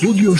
Studio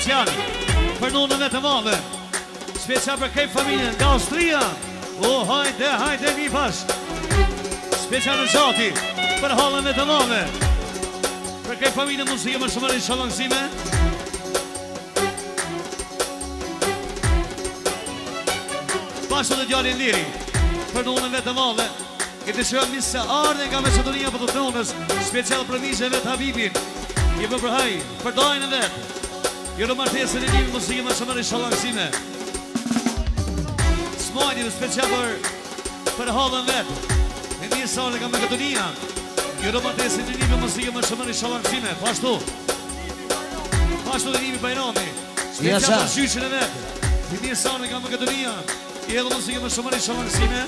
special për në dhe të madhe Special për kejtë familje nga Austria O hajde, hajde, mi pas Special në gjati për halën dhe të madhe Për kejtë familje mund si jë më shumë në shalanzime Pashtë dhe djali liri, për në dhe të madhe E të shërëm misë se arde nga mesodonia për të të Special për të të të habibin të për të për të të të të Jero jo, martesë në një muzikë më shumër i shalangësime Smojnë një special për Për hodhën vetë Në një sallë ka me këtë një Jero jo, martesë në një muzikë më shumër i shalangësime Pashtu po Pashtu po dhe një bajnomi Special për gjyqën e vetë Në një sallë ka me këtë një Jero martesë në një muzikë më shumër i shalangësime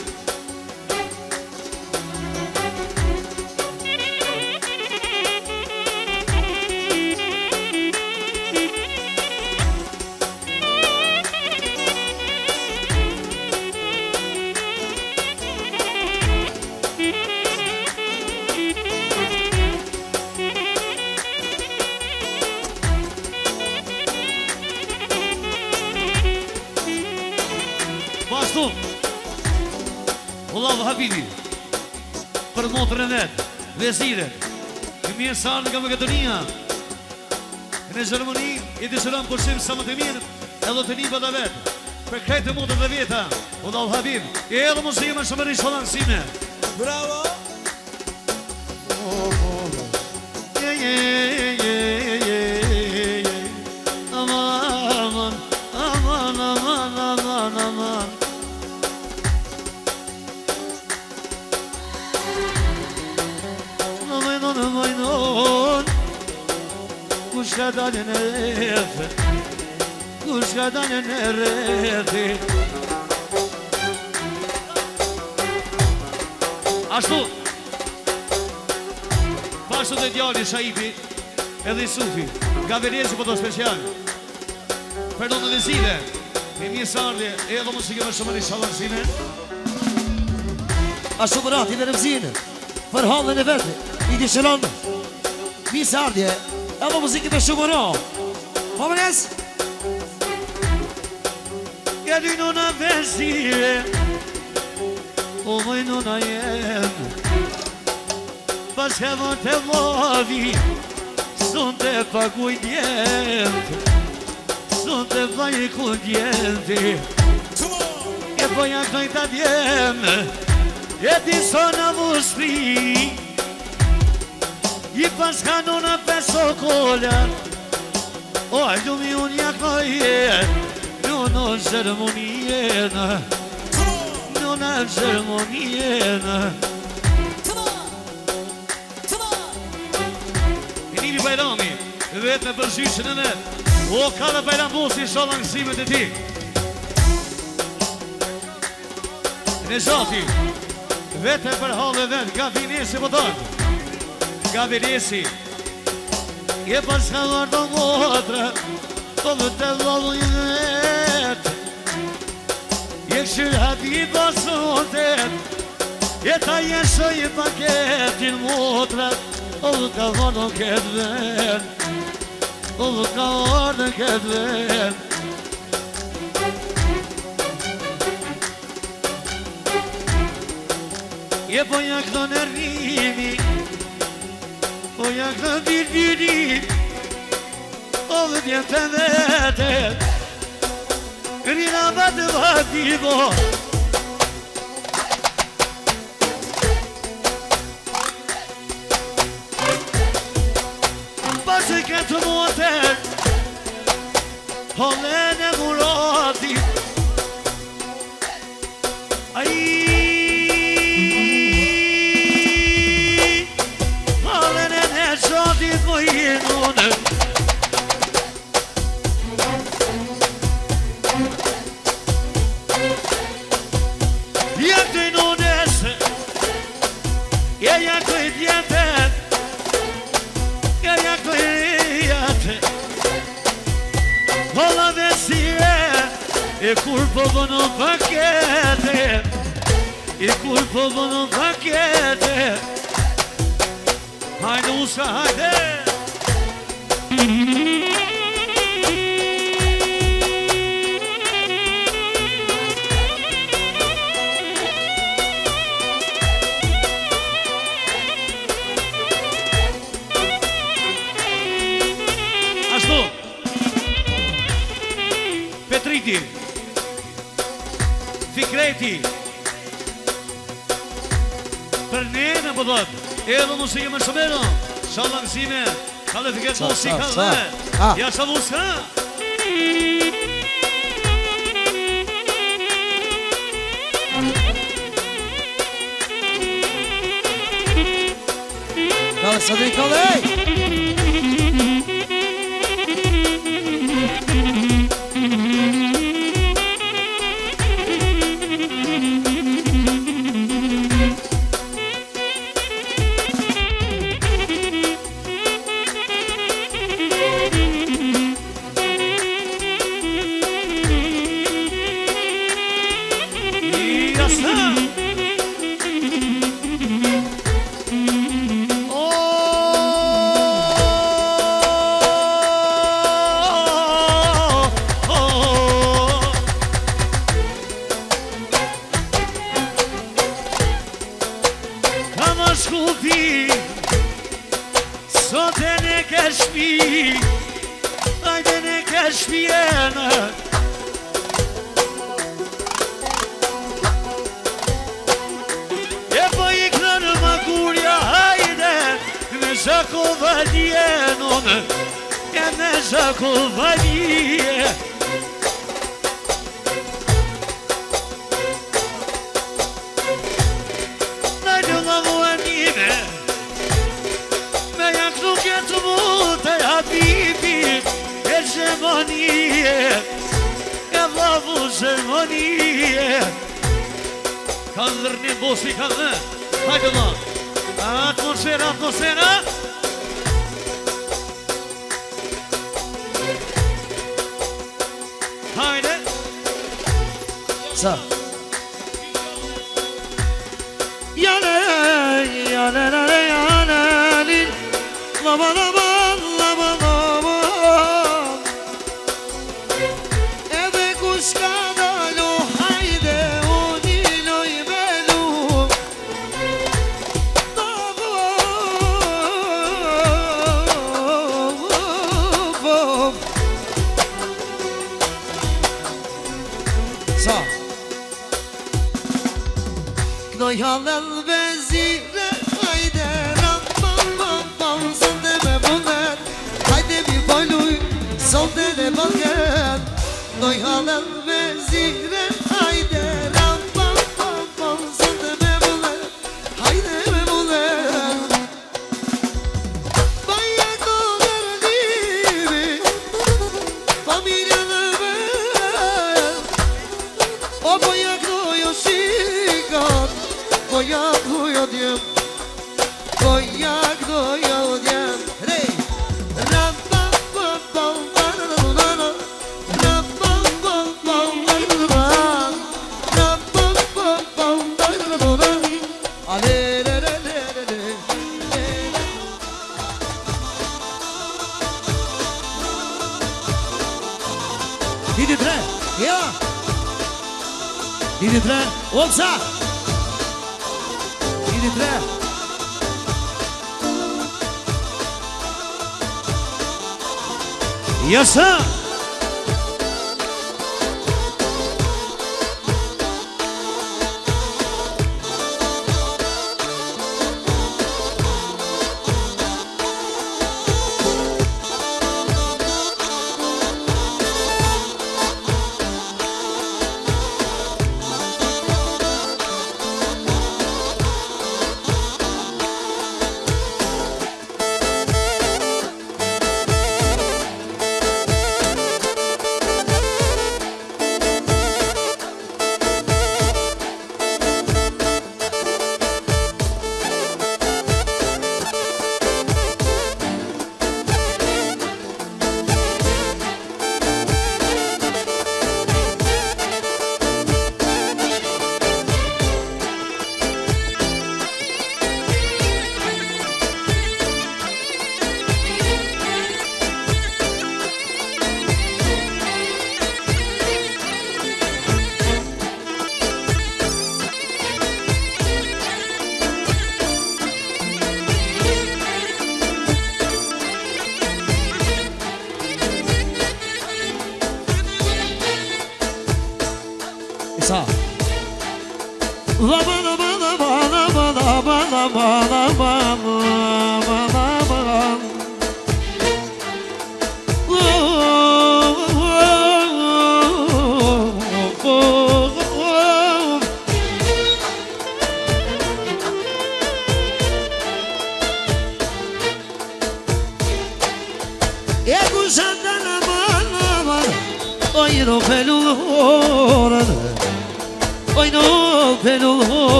Gjezire Në mjërë sa në kamë këtënia Në në Gjermoni I të shëronë përshimë sa më të mirë E të një për të vetë Për krejtë mundë dhe vjeta Udo al-habim E edhe mësë i më shumë rishonë në sime Bravo! Bravo! në në redhi Ashtu Pashtu dhe djali Shaipi Edhe i Sufi Gaveriesi për po të special Për do të vizile Mi mi sardje Edhe më së gjemë shumë në një shalanzime Ashtu për ati në rëmzine Për halën e vetë I një shëronë Mi sardje Edhe më së gjemë shumë në Më më nësë E duj n'u n'a vëzirë U mëj n'u n'a jenë Pas ke vën te vëmë Sunë te pa kujtë djentë Sunë te pa i E po n'ja kënj t'a djemë E ti sona mu s'fri I pas ka n'u n'a përso këllë O ajdu mi unë n'ja kënjë në gjermonien Në në gjermonien Minimi bajrami Vetë me përgjyshën e në O ka dhe bajram bosi Shalë angësimet e ti Në gjati Vetë me përhalë dhe vetë Ga finisë e pëtër Ga finisë Je pas ka vartë o motrë po Të dhe të lalë një dhe Kështu ja di pasur të tëtë E ta jenë shëjë paketin mutra Ollu ka orën këtë dërën Ollu ka orën këtë dërën E po një këtonë e Po një këtonë dhjitë dhjitë Ollu dhjetë për Në një nëmbër të bërë t'i do Në më bërë të këtë muatër Po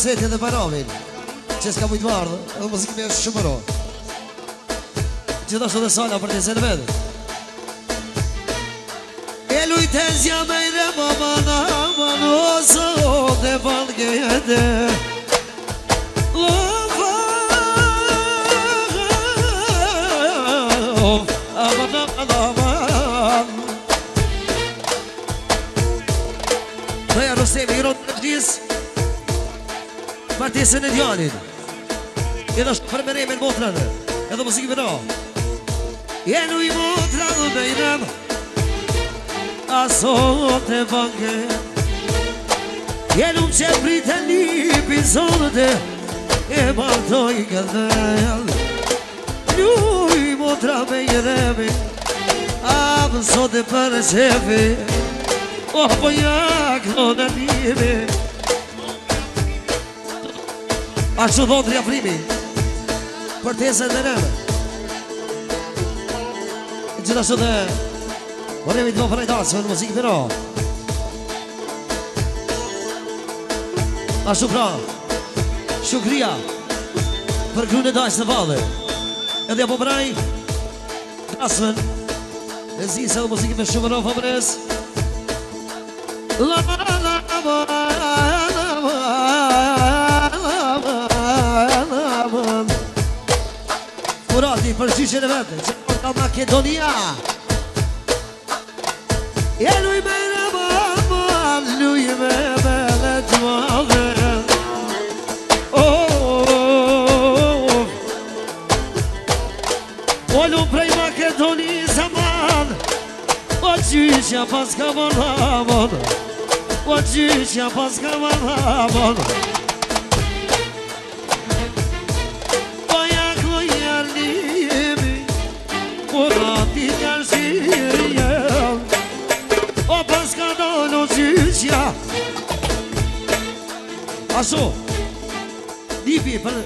kasetë edhe parovin Që s'ka mujtë mardhë Edhe më zikë me është shumëro Gjithashtu dhe sona për të zënë vedë E lujtë e zja me i dhe mama na Manu o zonë dhe valë gëjëte Lofa Ama na rësemi i rëtë në gjithë Martesën e djonin Edhe shkëpër me remen motran Edhe muzikë vëno Elu i motran dhe i rem A sot e vëngë Elu më që e pritë një pizotë E bërë dojë këtë dërë Elu i motran dhe i rem A sot për përë qëfi O oh, po një këtë një pizotë Pa që dhonë të rjaprimi Për të jesën dhe nëmë Gjitha shu dhe Vërëmi po të më përrejta që në muzikë të ro Pa shu pra Shukria Për kru në dajsë në valë Edhe po praj Kasmen E zi se dhe muzikë me shumë në fëmërës Lëmë përgjyqen e vetë Që për ka Makedonia E luj me në bëmë Luj me me dhe të madhe Ollu prej Makedoni zaman O gjyqja pas ka vërna vërna O gjyqja pas ka vërna Aso Dipi për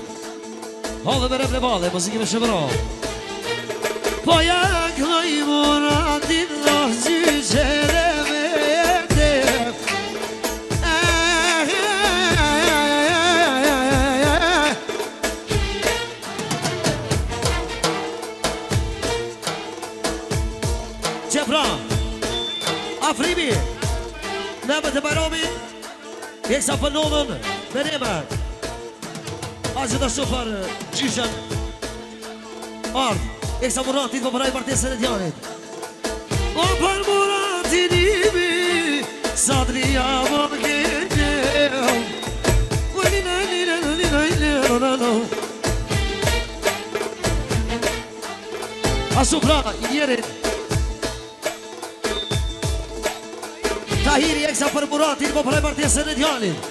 Hale me ble bale Po si kime shëmëra Po ja këj moratin Në gjyqere me te Qepra Afrimi Në më të bajromi Pjekësa për Berema Azi da shukar Gjishan Ard Eksa Muratit Po paraj partesën e djanit O për Muratit imi Sadri avon këtë Kujnina nina nina nina A shukra i njerit Tahiri eksa për Muratit Po paraj partesën e djanit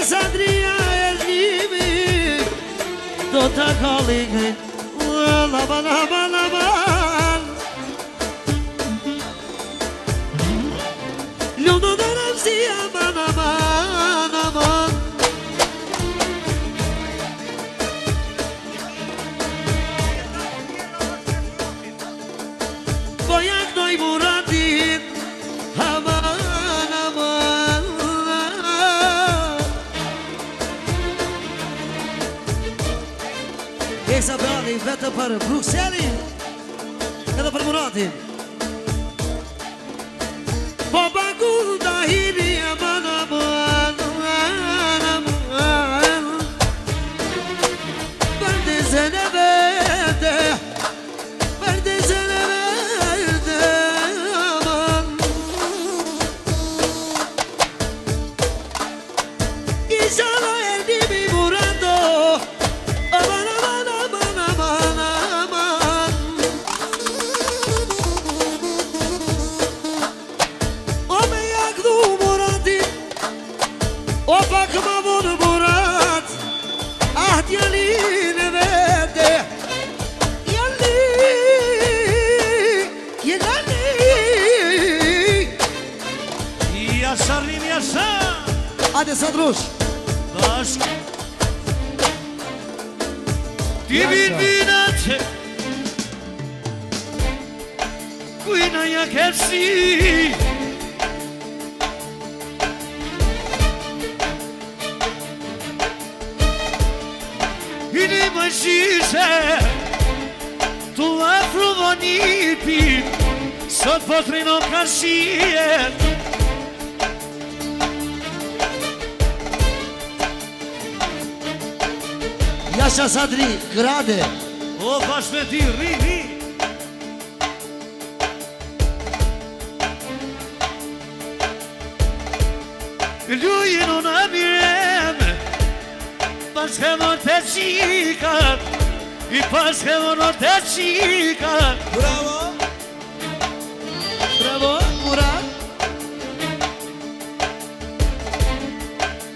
Alessandria Elibi Tota Calling Labanabanaban na Banaban edhe për Bruxelin, edhe për Muratin. Sot po të rinë o kërshien Jasha satri, grade O pashme ti, ri, ri Ljujin unë e mirem Pashkemo të qikat I pashkemo në të qikat Bravo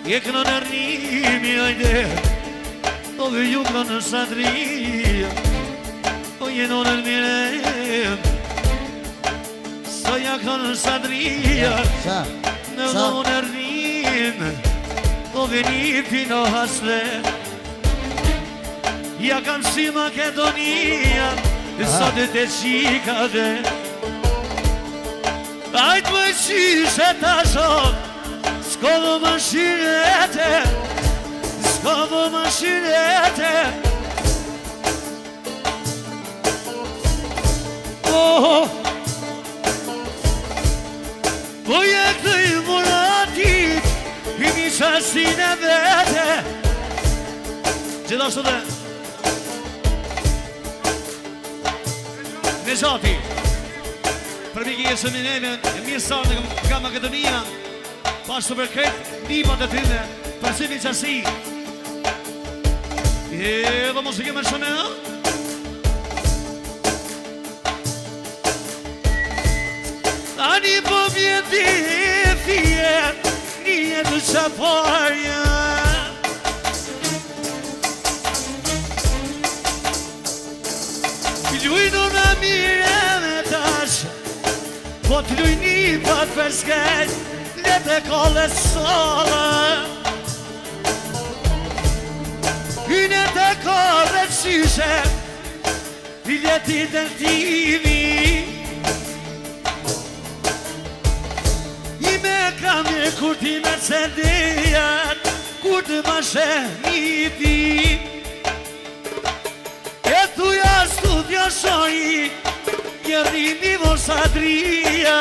یک نرنی میایده آب یوگان صدری و یه نونر میرم سایکان صدری نونر نیم و بینی پینا هسته یکم سی مکدونیا ساده دشی کده Այդ μου εσύ σε τα ζώα Dhe s'ko dhëmë është shirë e ete Dhe s'ko dhëmë është shirë e ete Po, po jetë të imunatit Imi qashtin e vete Gjithashtu dhe Nështë ati Përmiki jeshtë E mi e sartë dhe këmë përkama këtë një Pas të përkret Nima të tine Përsimi që si E dhe muzike me shëme ha Ani po mje të hefje Nije të qaparja Ljujdo në mire me tash Po të ljuj një pat për te kalle sale Hynë te kalle syshe Biljeti të ndimi I me kam një kur ti me të sendijet Kur të më E tu ja studio shoj Një rrimi adria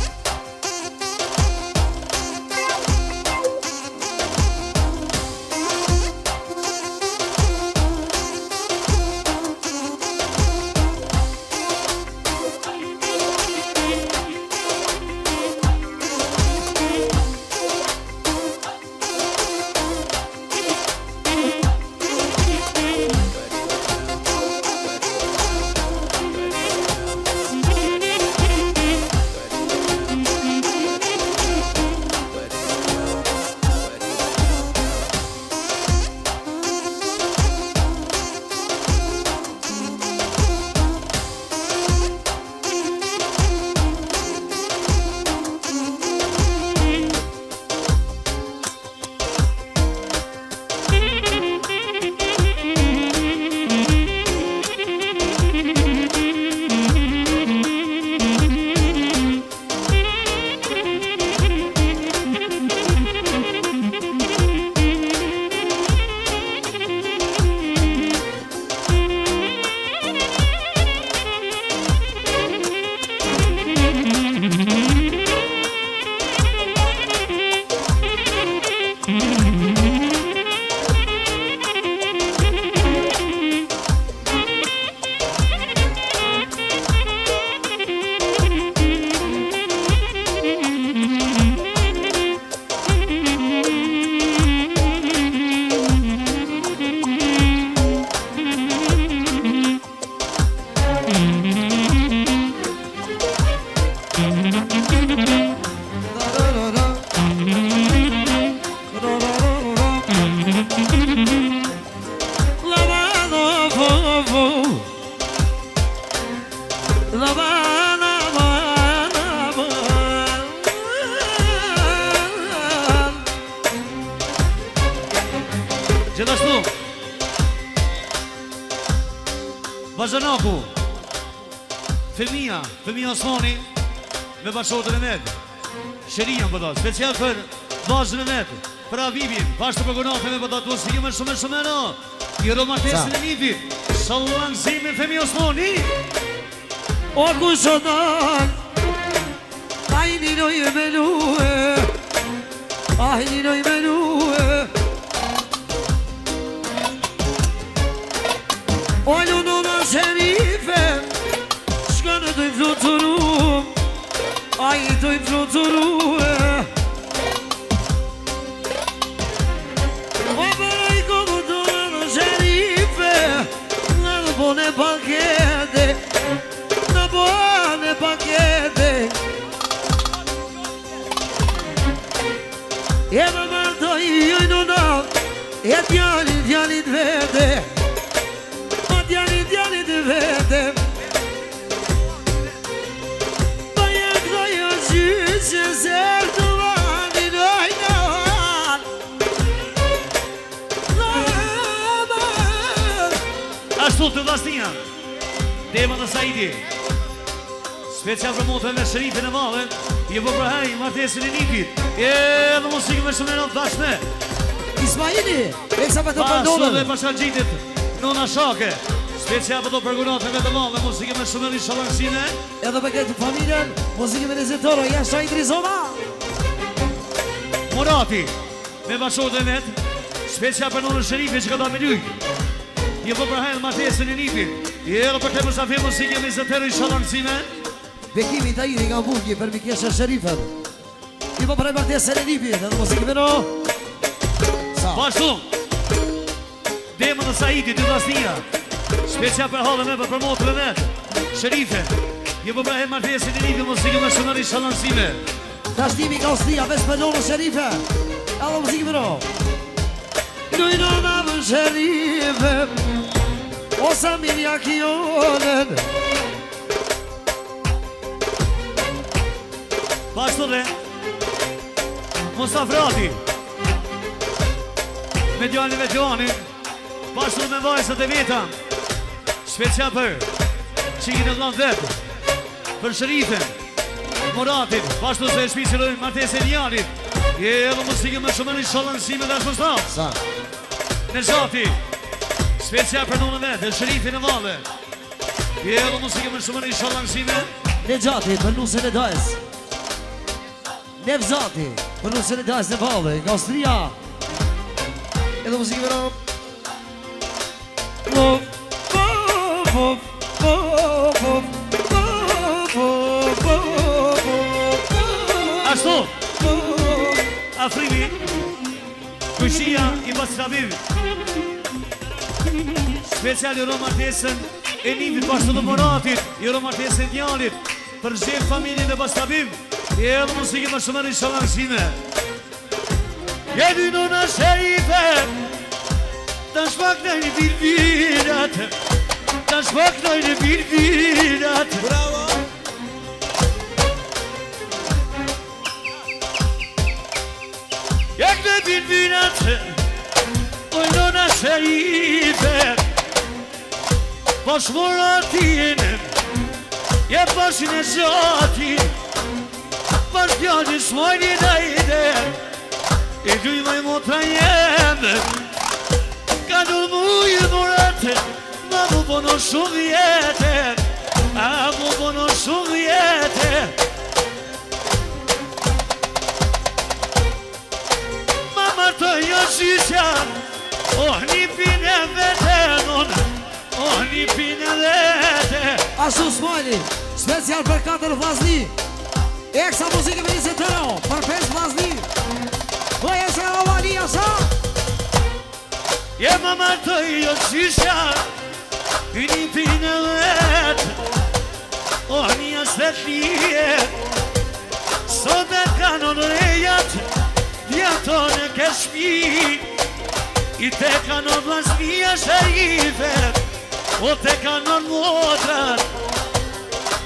për shotën e vetë Shërinja më bëdoj, special për vazhën e vetë Për avibin, pashtë për gënafe me bëdoj Tu sikëm e shumë e shumë e në I romatesin e njëti Shaluan zimë e femi osmoni O ku shodan Ajni noj me luë Ajni noj me ai do i flutzuru Ma bërëj këmë të në në gjerife Në në po në pakete Në po në pakete E në mërdoj i jojnë në nalë E t'jallin, t'jallin vete të vlasnia Dema të sajti Special për motën me shërifin e malën Një për për martesin e nipit E dhe musikë me shumë në të vlasnë Ismaili, e kësa për të përdojnë Pasë dhe për gjitit Nona Shake Specia për të përgunat me të malën Musikë me shumë në një shumë në shumë në shumë në shumë në shumë në shumë në shumë në shumë në shumë në shumë në shumë në shumë në Një po prahen ma të jesën i nipi I edhe për të mësa fimo si kemi zë i shalonë si Bekimi të i një nga vungi për mi kjesë e shërifër Një po prahen ma të jesën i nipi Dhe në mësikë me në Pashtu Demë në Saiti, të vaznia Specia për halën e për për motër e me Shërife Një po prahen ma të jesën i nipi Mësikë me shënër i shalonë si me Tashtimi ka osnia, vespe në në shërife Allo, mësikë me në Nuk i të më shërive Osa minja kionën Pashtu dhe Mustafa Rati Me djani me djani Pashtu me vajzët e vita Shpecja për Qikin e dhënë dhepë Për shërifën Moratit Pashtu se shpi lojnë martesin janit Kjeve muzike më shumën i sholën si me dhe shumës të Sa Në gjati Specia për nëmën dhe dhe shërifin e vale Kjeve muzike më shumën i sholën si me Në gjati për nusën e dajës Në vzati për nusën e dajës në vale Nga Austria Edhe muzike më rëmë Vë, vë, vë, Afrimi Kushia i Masravim Special i romantesën E nimit pashtë të moratit I romantesën njallit Për gjithë familin dhe Masravim E edhe musikë më shumër i shumër nësime në në shërife Të shpak në një bilbirat Të shpak në një bilbirat Bravo vynatë Oj nona se i ver Pas mora e Je pas në zati Pas po djani smajni da i der I gjuj me motra jeme Ka në i morate Ma mu bono shumë jetë A mu bono shumë jetë E mama të i Oh një pine vetenon Oh një pine veten Asus Mojni Sveshqar për 4 fazni Ek sa muzike me një se tërao për 5 fazni Doj eshe avani asa E mama të i Oh një pine veten Oh një pine një sveshqar Oh një kanon rejat Një tonë në ke shpij, i te kanë o blazë O te kanë o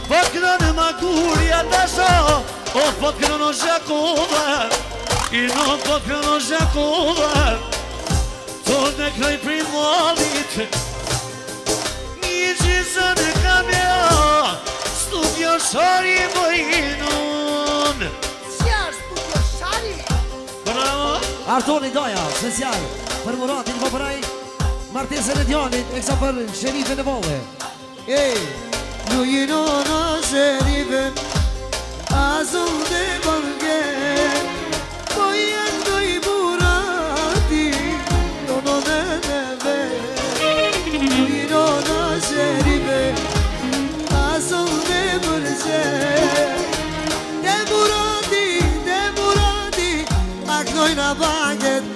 po kërënë ma gurë ja të shohë O po kërënë o shëkovet, i no po kërënë o shëkovet Tërë në kërëj primolit, një gjithë shënë kërëm ja Shtupë një shëri pojënënë Bravo! Artoni Doja, special, për Muratin Popëraj, Martinsë në Dionit, e kësa për shërife në bolle. Ej! Në jino në shërife, azëm dhe bërgjën, vajet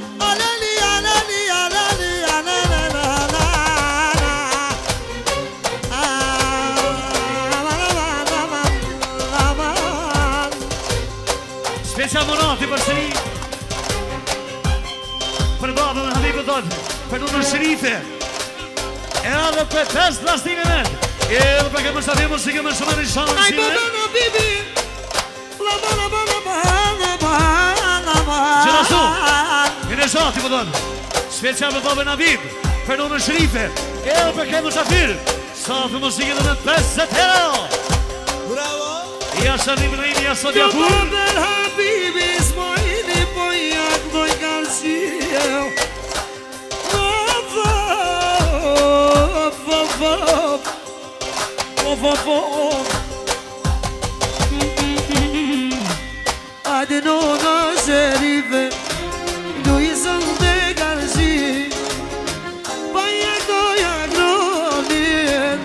Shpesha monati për shëri Për babë dhe habibë dhe dhe Për në shërife E adhe për pes plastime E dhe për këmë shafimë Shë këmë shumë në shumë në shumë në shumë në shumë në shumë Gjerashtu Gjene shati pëtën Special për babën Avib Për në në shrife Kjero për kemë shafir Sa të më dhe me Bravo I ashtë një për një ashtë një Kjo babën Avib Ismo i jak Doj ka shi de noga serive Do i zon dhe garzi Pa e doja gronien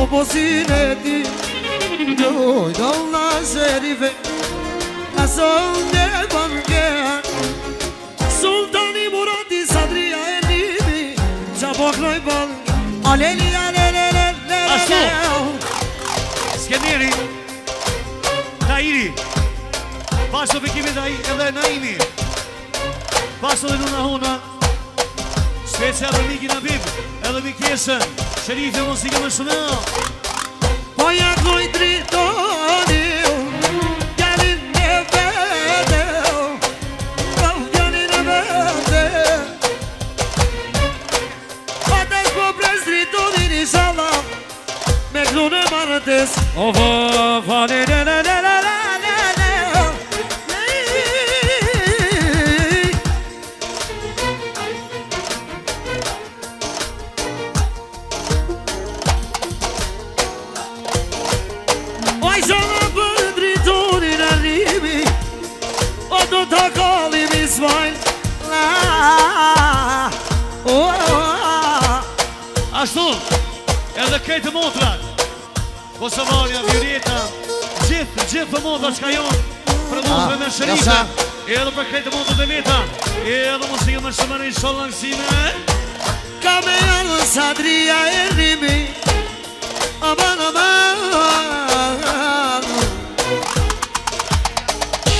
O posine ti Do i zon dhe serive A zon dhe banke Sultani murati sadria e nimi Qa po kloj banke Aleli, aleli, aleli, aleli Asu, s'ke njeri Pasho për kimit edhe Naimi Pasho dhe Nuna Huna Specia për Miki Nabib Edhe Mikjesën Sherife Muzike më shumë Po ja kuj dritoni Oh, oh, oh, oh, oh, oh, oh, oh, oh, oh, oh, oh, oh, oh, oh, oh, oh, martes O oh, oh, oh, oh, oh, oh, krejtë motrat Kosovarja, Vjurjeta Gjithë, gjithë për motra shka jonë Për ah, motrë me shërita Edhe për krejtë motrat e veta Edhe mos një më shumërë i sholë langësime eh? Ka me janë sadria e rrimi Aman, aman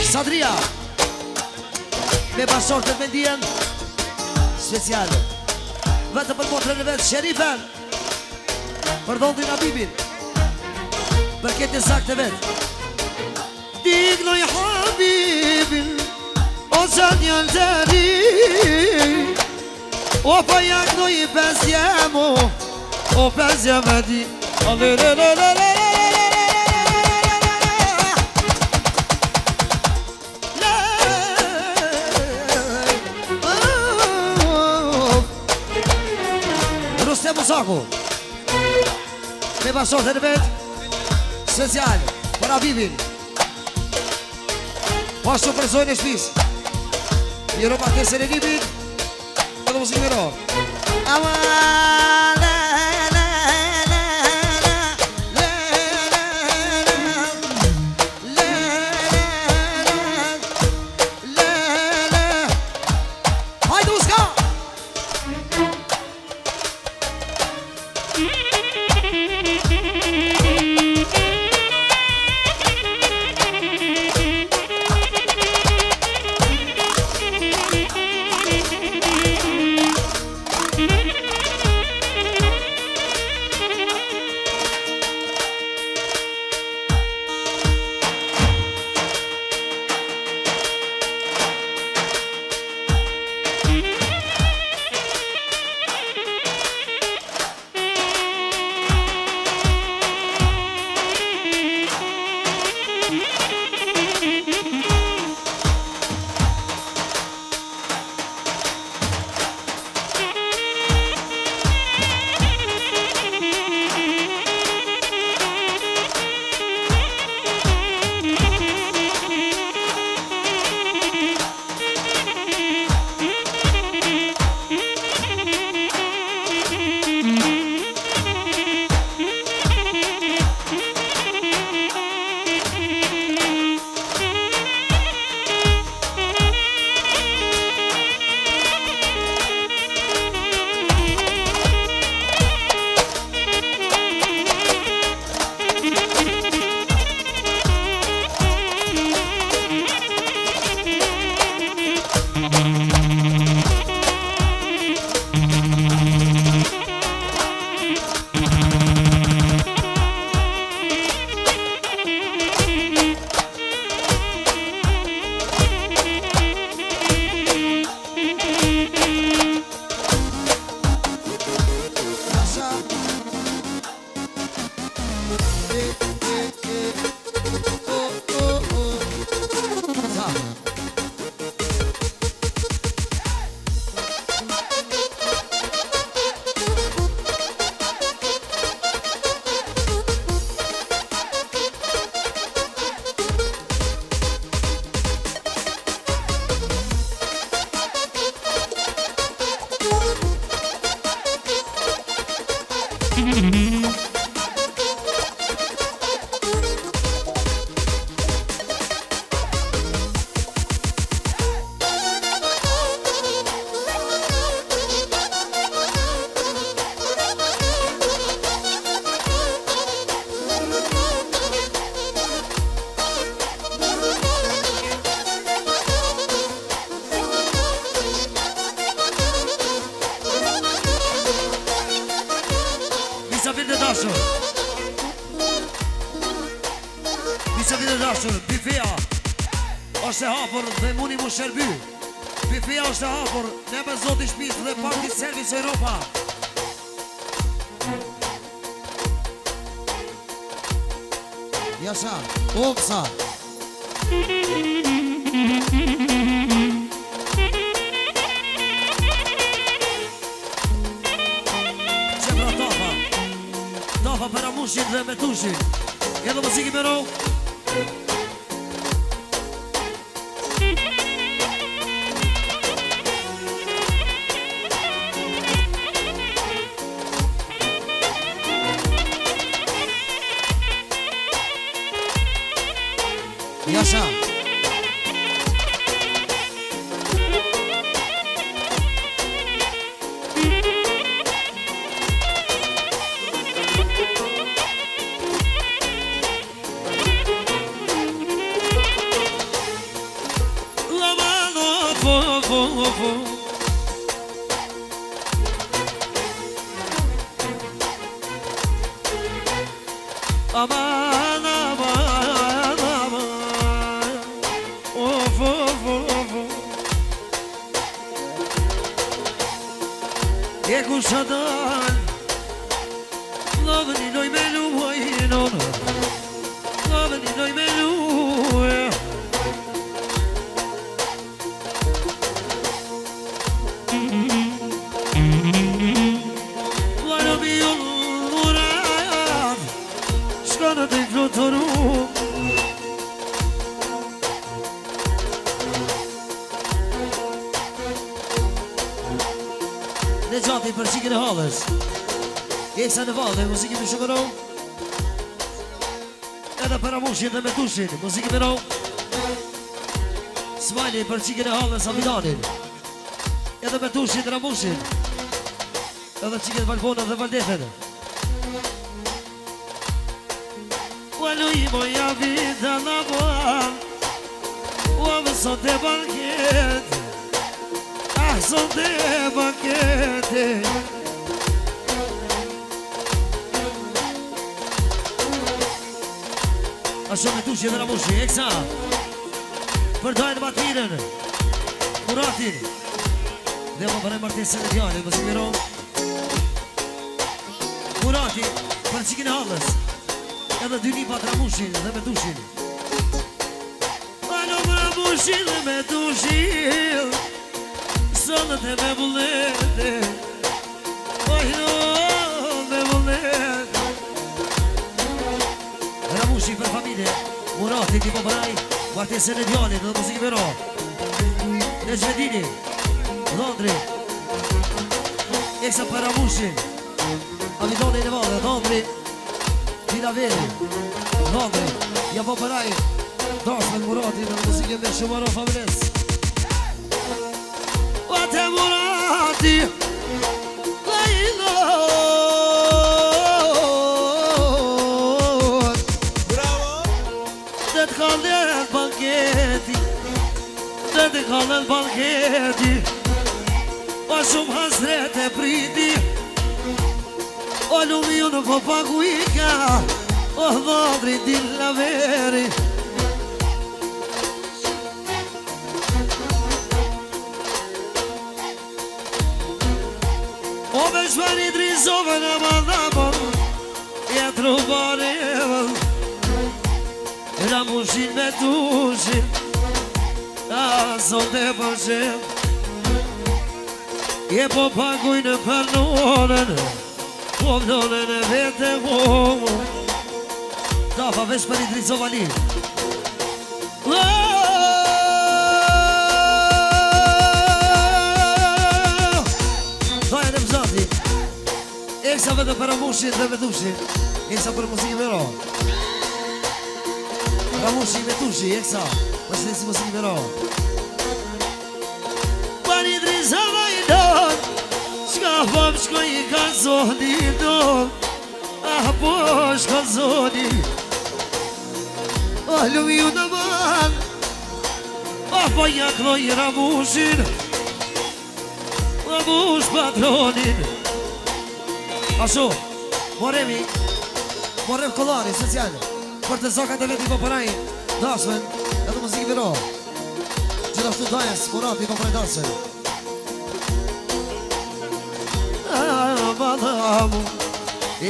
Sadria Me bashkëtët me dijen Speciale Vëtë për motrën e vetë, shërifën Shërifën Për dhondin a bibin Për kete zak të vetë Dignoj habibin O zani alderi O pa jaknoj O bez jemë di O i só të në vetë Special Për Avivin Pa shumë për zojnë e shpis Një ropa o serenimit Këtë muzikë miror Aman Dhe parti Service Europa. ropa Ja sa, u omsa Qe pra tofa Tofa për amushin dhe me tushin Edo muzik i më E kun sa dal një noj me lumë hajë në Eksa në vadhe, muzikin për shumëro Edhe për amushin dhe me tushin, muzikin për ro Svajni për qikin e hove, sa vidonin Edhe me tushin dhe amushin Edhe qikin e valbonër dhe valdefën U e luimoj a vitën në vërë U e me sotë e banketë A sotë e banketë A shumë e tushje dhe në mushje, e kësa Përdojnë më të minën Dhe më përrejnë mërë të tjale, më zikë miron rovë Për qikin e halës Edhe dy një patra ramushin dhe me tushin Pano më në mushin dhe me tushin Sëndët e me bulletet Pajnë Davide Morotti di Popolai Guardia Sene Dione della musica però Nesvedini Londri Exa Paramusi Abitone di Vola Londri Di Davide Londri Ia Popolai Dosta Morotti della musica invece Moro Favres Guardia Morotti Lei no Dhe ka nënë panketi O shumë hasë dretë e priti O lulli unë po paku i ka O nëndri t'i laveri O po me shpari drinë në manda E trupare e me t'u zote përgjim Je po paguj në përnonën Po vlonën e vete mu Da, fa vesh për i drizova li Da, ah! e në pëzati Eksa vete për amushin dhe vetushin Eksa për muzikë vero Amushin vetushin, eksa Për që nësi muzikë vero Eksa Ah po shkoj i ka zohdi doh Ah po shkoj i ka zohdi Ah lumi ju në ban Ah po jakdoj i ramushin Ramush patronin Asho, moremi Morem këllari, se qenë Për të zokat dhe veti paparajin Dashven, edhe muzik i piro Gjithashtu dajas, murati, paparajin, dashven I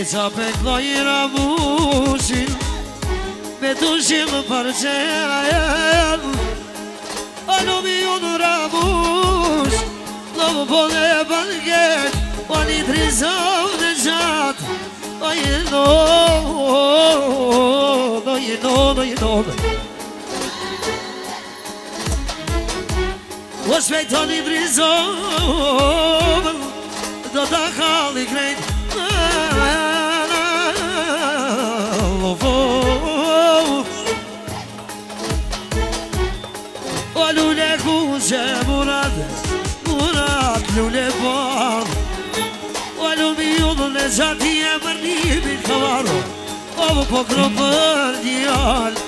të petë në i rëmusin Me tushim për qërë A në mi unë rëmus Në më pëllë e pëllë këtë O një drisovë dhe qatë O një në O një në O një në O një i drisovë Do ta kal i krejt O lule O lu le ku se murat Murat lu le O lu mi ullu le zati e mërni i bitë këvaru O po kërë për dijal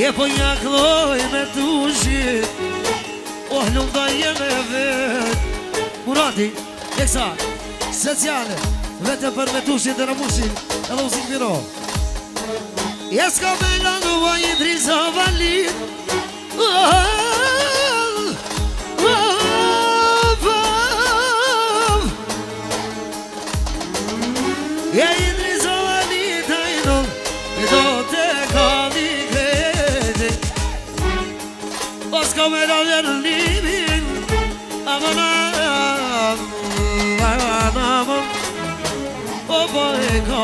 Je po një këdoj me të shqip O lu da jenë e vetë Eksa, sociale, Vete për me tushin dhe në edhe u do Jes ka me nga i Yeah, yeah.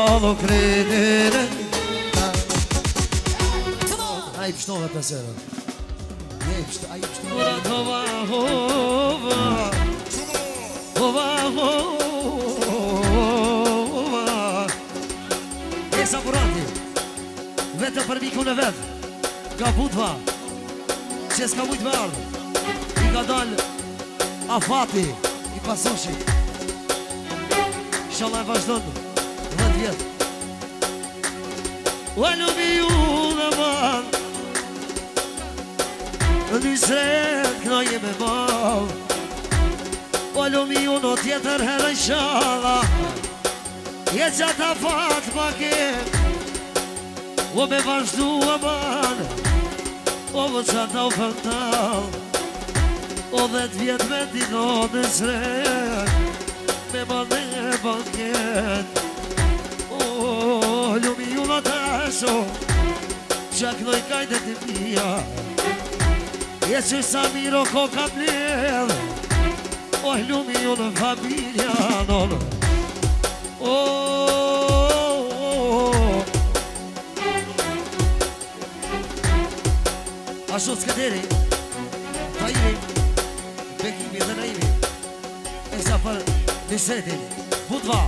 Nuk credere A i pështoha të sërë A i pështoha të sërë Hova, hova Hova, hova Hova E sa morati Vete për mi ku në vetë Ka putë va Qeska mujtë më ardhë I ka daljë A fatë i I Shalaj vazhdojnë Ja When you be you the man Në një zërë kënojë me bëllë po Ollu mi unë o tjetër herë në shala Je që ata fatë më kemë O me vazhdu e manë O më që ata O dhe të vjetë me dino në zërë Me më e më kemë shu Jack dhe i kajtë të pia E që sa miro ko ka plen O hlumi ju në familja non O A shu s'ke deri Ta mi rim Bekimi dhe naimi E sa për Budva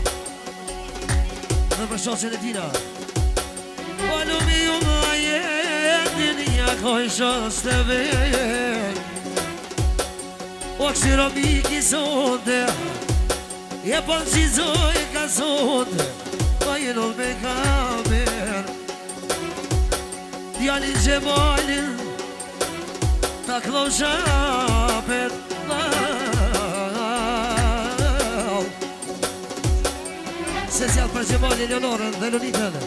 Dhe për shosin e dina Khoj shështë të vëjën O kështë i rëmiki së ndër E po në gjizu po i ka së ndër Po jenull me kamer Dianin që malin Ta këllë Se që për që malin Në dhe lënitën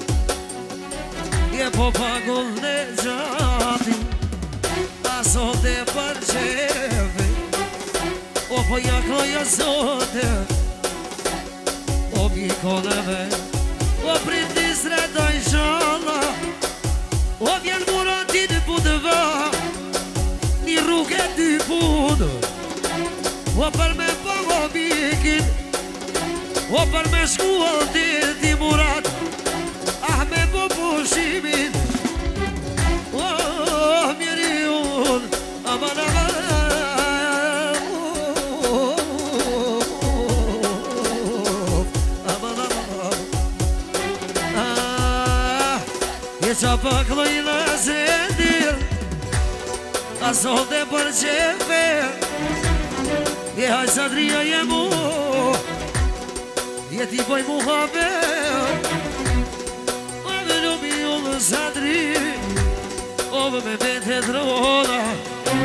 E po pagullë dhe që A sot e O po jakë la jasote O p'i koneve O prit një sretë a një shana O vjenë muratin për dëva Një rrugë e t'i punë O për me përgjëvikin O për me shkua të t'i murat Ah me për po përshimin A bala bala Uuuu Uuuu A bala bala Aaaaa Je qapa klojnë a zendin A solde par qefe E haj sadria jemu Je ti poj mu hafe A me lupin unë sadrin Ove me pete drohona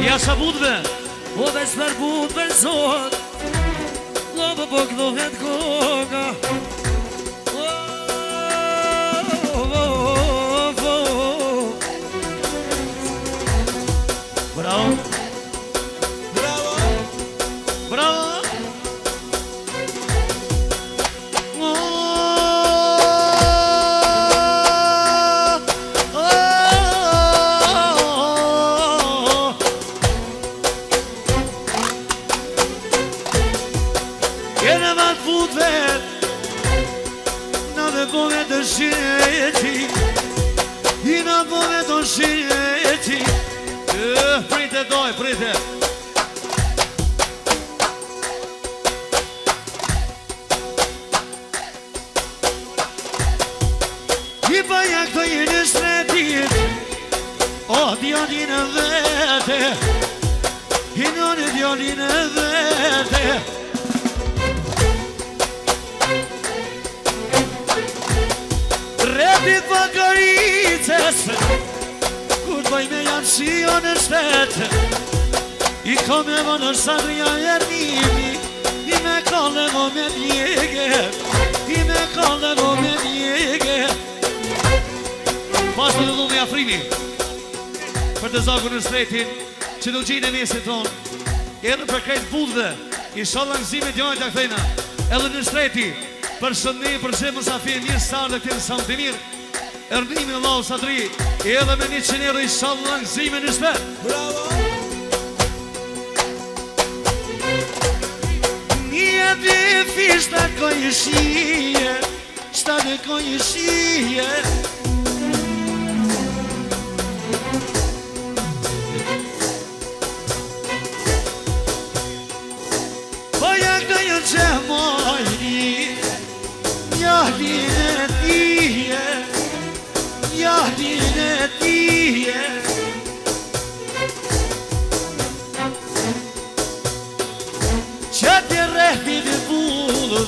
Ja sa budve Po dhe sper budve zot Lo bo bo po këdo het koka I përja këtoj një shtetit O, djodin e vete I në një djodin e vete Repit për kërjitës Kur të bëjmë e janë shion e shtet I këmë e më në shërëja e mimi I me këllëm o me bjegë I me këllëm o me bjegë Pasë të dhëmë i afrimi Për të zagu në shtretin Që në gjinë e njësit ton Edhe për krejt budhe I sholën gëzime djojnë të akthejna Edhe në shtreti Për shëndi, për gjemë sa fi Një sarë dhe këtë në samë të mirë Erdimi në lau sa tri Edhe me një qenirë i sholën gëzime në shtet Bravo Një dhe fishtë Shta kojë shije Shta dhe kojë shije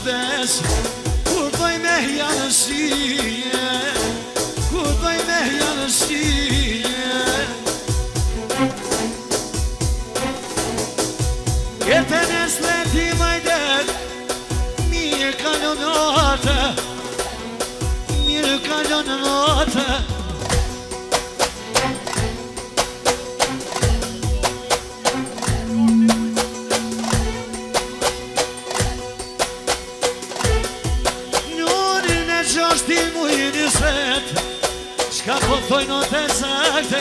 pudesse Pojnë o te sakte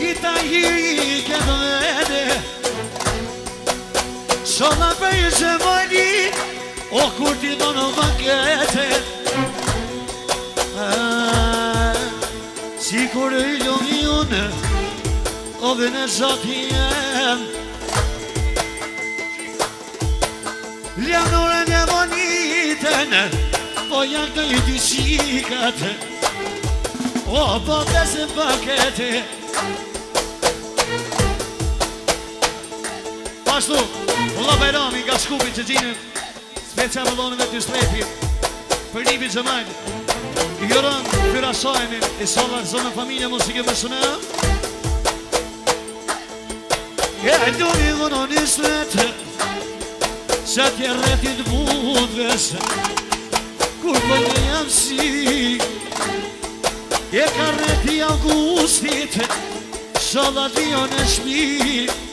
I taj i kepën edhe Shoma për i zemoni O kur ti të nëmë nëmën këtë Si kur e ullum i unë O dhe në zotë i jenë Lëmë në rëndë e monitën Po jakë të i të O po, po pesë paketi Pashtu, vëlla bajrami nga shkupin që gjinë Specia me lonëve të shtrepit Për një bitë gjëmajt I gërën, pyra shajmi E sotë në familje mos i këmë shumë E du i dhënë një shtrepë Se tje rëtit mund vesë Kur për po të jam si E ka rëti augustit Shala dhjo në shmi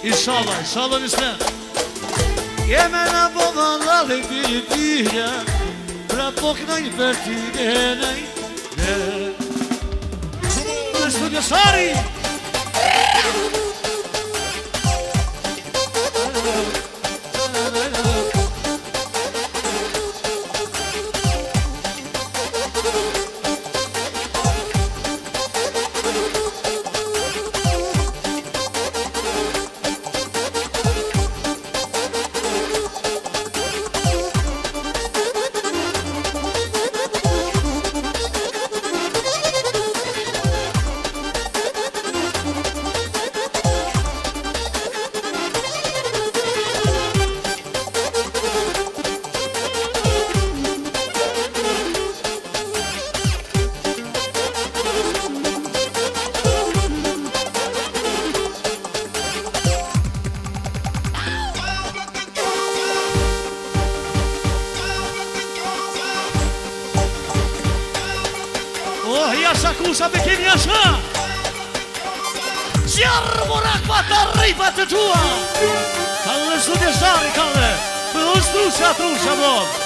I shala, i shala në E me në po malale Dhe dhjo Pra po kënaj për ti Dhe nëj Dhe Dhe studiosari Shqipat të tua Kallë në shumë e shari kallë Për është trusha, trusha, blonë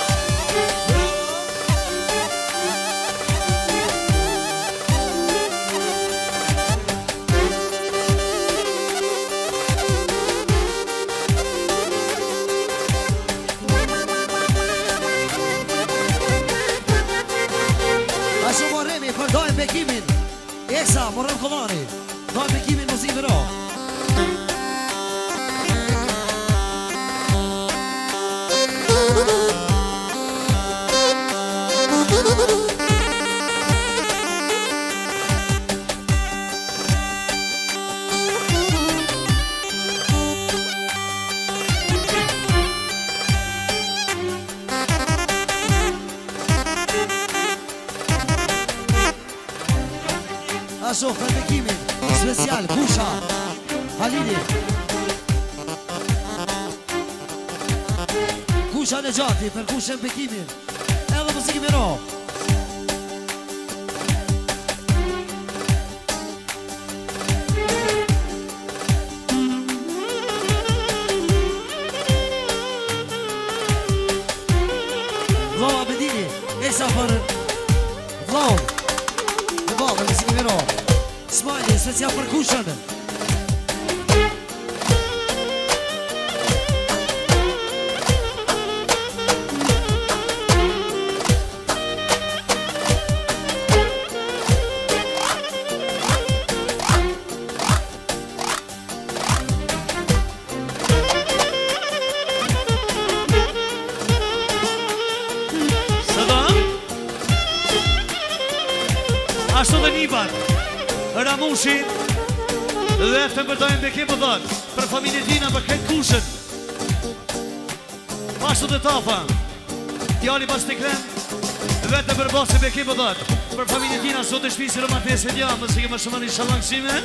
Ise rrëma pese dhja Mësike më shumë Në një shumë në kësime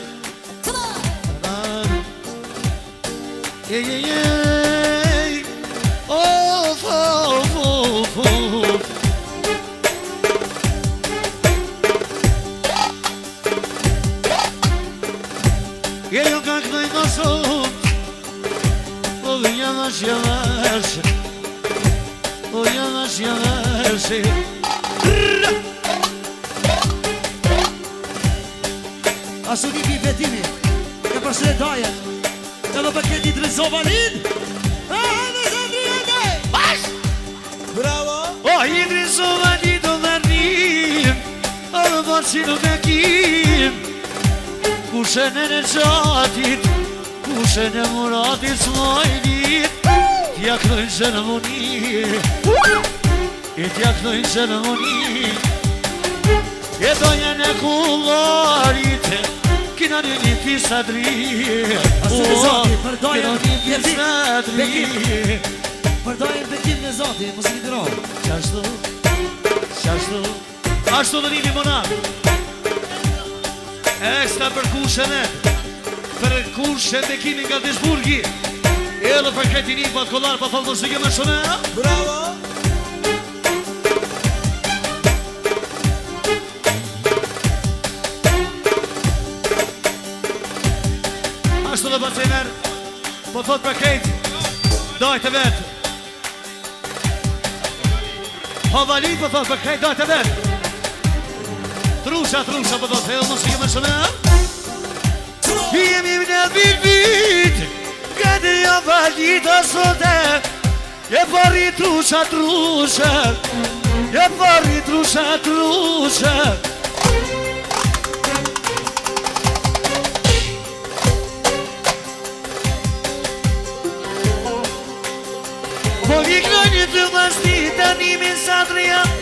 Come on Yeah, yeah, yeah ti zmoj dit Ti aknojnë në moni E ti aknojnë që në moni E do një kullarit Kina një një pisa dri Asë në zoti, përdojnë një një një një një një Përdojnë për kim zoti, një Ashtu një për kushet e kini nga Dishburgi E edhe për këti një për kollar për thonë dështike me shumë Bravo Ashtu dhe bërë që i merë Për thotë për këti Dojtë e vetë Havali po po për thotë për këti Dojtë e vetë Trusha, trusha për po thotë Edhe dështike me shumë Bravo Një mi më një dvijët, këtë një jo valjit o sute Një pari trusha, trusha Një pari trusha, trusha Po vikrënjë të vështitë, një minë sadrë janë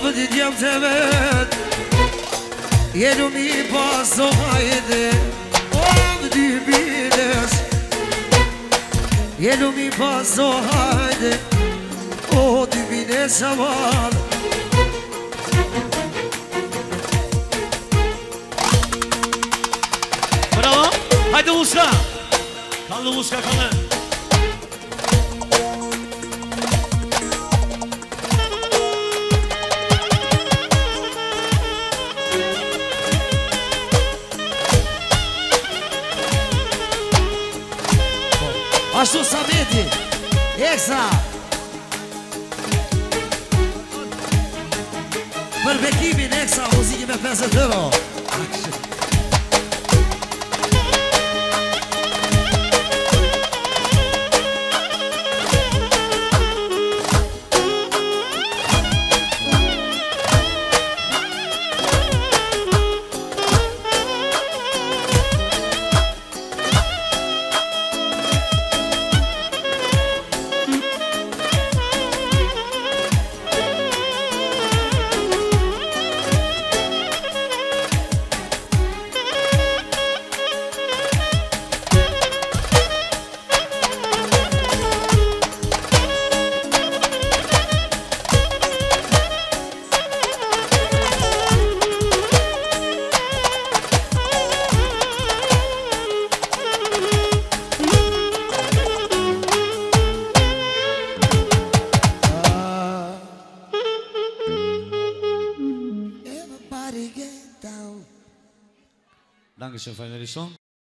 بدیم تبد یه رو میباز آیده آم دی بیلس یه رو میباز آیده او دی بینه سوال Bravo. Haydi Vuska. Kaldı Vuska kalın. Mas tu sabe, Exa.